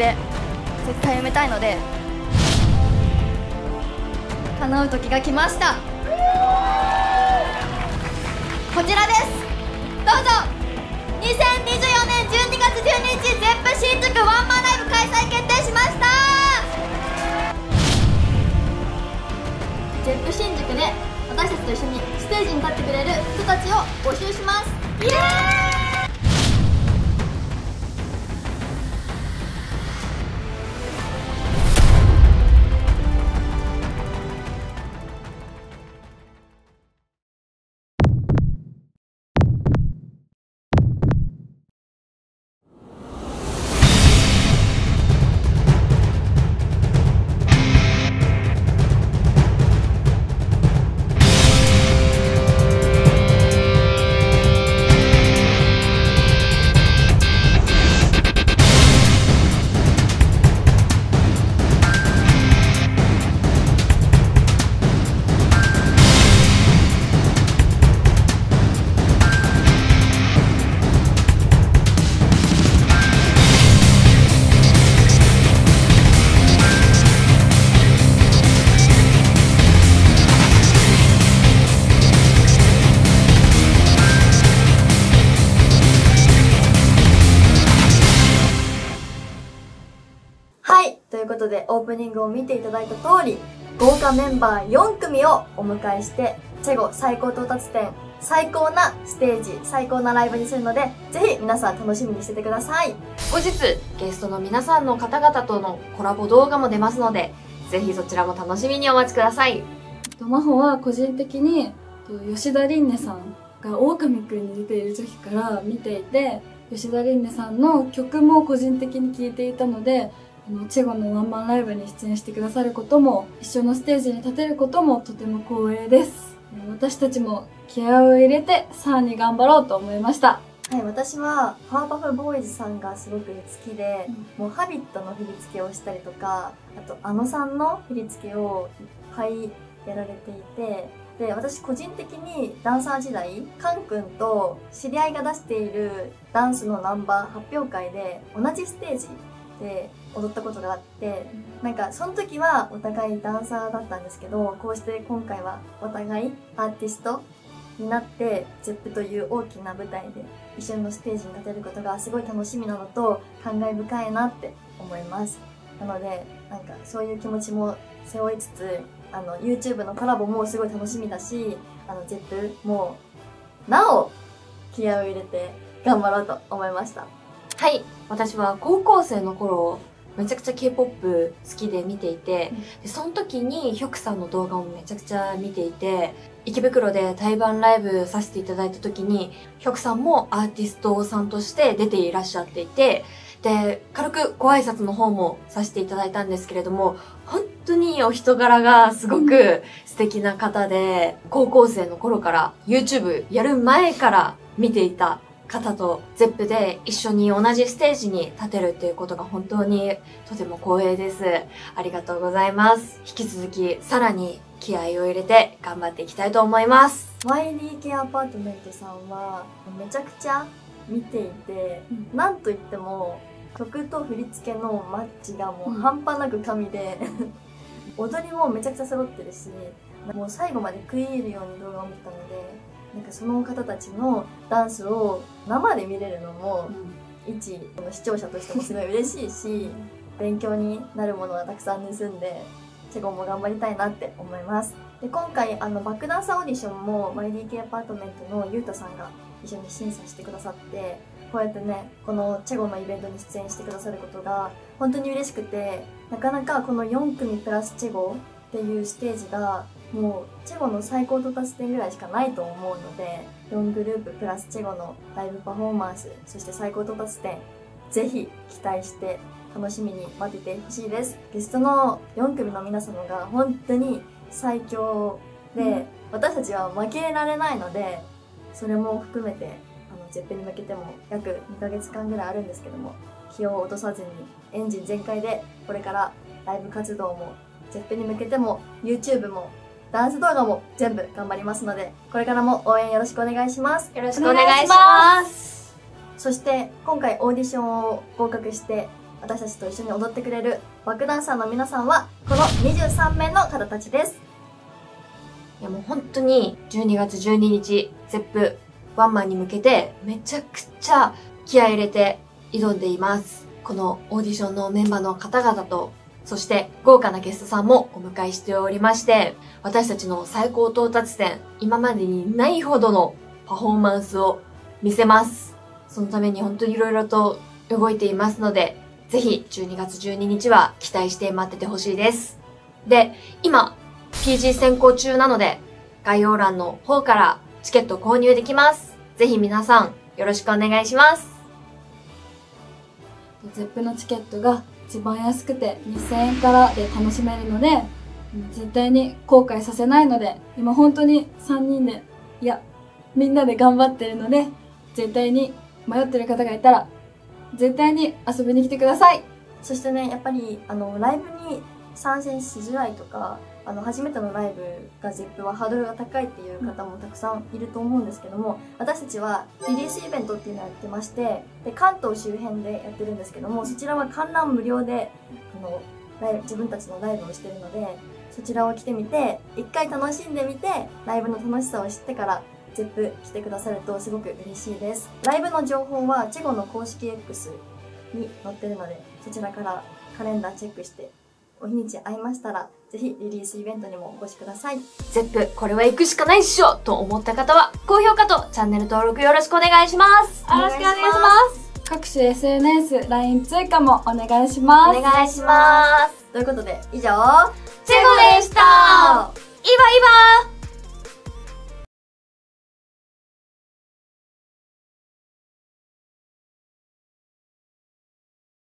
で絶対埋めたいので叶う時が来ました。こちらです。どうぞ。2024年12月12日 ZEP 新宿ワンマンライブ開催決定しました。ZEP 新宿で私たちと一緒にステージに立ってくれる人たちを募集します。イエーイ！いということでオープニングを見ていただいた通り豪華メンバー4組をお迎えしてチェゴ最高到達点最高なステージ最高なライブにするのでぜひ皆さん楽しみにしててください。後日ゲストの皆さんの方々とのコラボ動画も出ますのでぜひそちらも楽しみにお待ちください。と真帆は個人的にと吉田凛音さんが狼くんに出ている時から見ていて吉田凛音さんの曲も個人的に聴いていたのであのチェゴのワンマンライブに出演してくださることも一緒のステージに立てることもとても光栄です。私たちも気合を入れてさらに頑張ろうと思いました。はい、私はパワーパフボーイズさんがすごく好きで、もう「ハビットの振り付けをしたりとかあとあのさんの振り付けをいっぱいやられていてで私個人的にダンサー時代カン君と知り合いが出しているダンスのナンバー発表会で同じステージで踊ったことがあってなんかその時はお互いダンサーだったんですけどこうして今回はお互いアーティストになって ZEP という大きな舞台で一緒のステージに立てることがすごい楽しみなのと感慨深いなって思います。なのでなんかそういう気持ちも背負いつつあの YouTube のコラボもすごい楽しみだしあの ZEP もなお気合を入れて頑張ろうと思いました。はい。私は高校生の頃めちゃくちゃ K-POP 好きで見ていて、でその時にヒョクさんの動画をめちゃくちゃ見ていて池袋で対バンライブさせていただいた時にヒョクさんもアーティストさんとして出ていらっしゃっていてで軽くご挨拶の方もさせていただいたんですけれども本当にお人柄がすごく素敵な方で高校生の頃から YouTube やる前から見ていた方と ZEP で一緒に同じステージに立てるっていうことが本当にとても光栄です。ありがとうございます。引き続きさらに気合を入れて頑張っていきたいと思います。YDK アパートメントさんはめちゃくちゃ見ていて、うんなんといっても曲と振り付けのマッチがもううん半端なく神で、踊りもめちゃくちゃ揃ってるしもう最後まで食い入るように動画を見てたのでなんかその方たちのダンスを生で見れるのも一この視聴者としてもすごい嬉しいし勉強になるものがたくさん盗んでチェゴも頑張りたいなって思います。で今回あのバックダンサーオーディションも YDK アパートメントのゆうたさんが一緒に審査してくださってこうやってねこのチェゴのイベントに出演してくださることが本当に嬉しくてなかなかこの4組プラスチェゴっていうステージがもうチェゴの最高到達点ぐらいしかないと思うので4グループプラスチェゴのライブパフォーマンスそして最高到達点ぜひ期待して楽しみに待っててほしいです。ゲストの4組の皆様が本当に最強で、うん。私たちは負けられないのでそれも含めてあのゼッペに向けても約2ヶ月間ぐらいあるんですけども気を落とさずにエンジン全開でこれからライブ活動もゼッペに向けても YouTube もダンス動画も全部頑張りますのでこれからも応援よろしくお願いしますよろしくお願いします。そして今回オーディションを合格して私たちと一緒に踊ってくれるバックダンサーの皆さんはこの23名の方たちですいやもう本当に12月12日、ゼップワンマンに向けてめちゃくちゃ気合い入れて挑んでいます。このオーディションのメンバーの方々と、そして豪華なゲストさんもお迎えしておりまして、私たちの最高到達点、今までにないほどのパフォーマンスを見せます。そのために本当に色々と動いていますので、ぜひ12月12日は期待して待っててほしいです。で、今、PG 先行中なので、概要欄の方からチケット購入できます。ぜひ皆さん、よろしくお願いします。ゼップのチケットが一番安くて2000円からで楽しめるので、絶対に後悔させないので、今本当に3人で、いや、みんなで頑張ってるので、絶対に迷ってる方がいたら、絶対に遊びに来てください。そしてねやっぱりあのライブに参戦しづらいとかあの初めてのライブが ZIP はハードルが高いっていう方もたくさんいると思うんですけども私たちはリリースイベントっていうのをやってましてで関東周辺でやってるんですけどもそちらは観覧無料であのライブ自分たちのライブをしてるのでそちらを来てみて一回楽しんでみてライブの楽しさを知ってから ZIP 来てくださるとすごく嬉しいです。ライブの情報はチェゴの公式 X に載ってるのでそちらからカレンダーチェックしてお日にち合いましたらぜひリリースイベントにもお越しくださいゼップ、これは行くしかないっしょと思った方は、高評価とチャンネル登録よろしくお願いします。よろしくお願いします各種 SNS、LINE 追加もお願いします。お願いします。ということで以上チェゴでしたイバイバ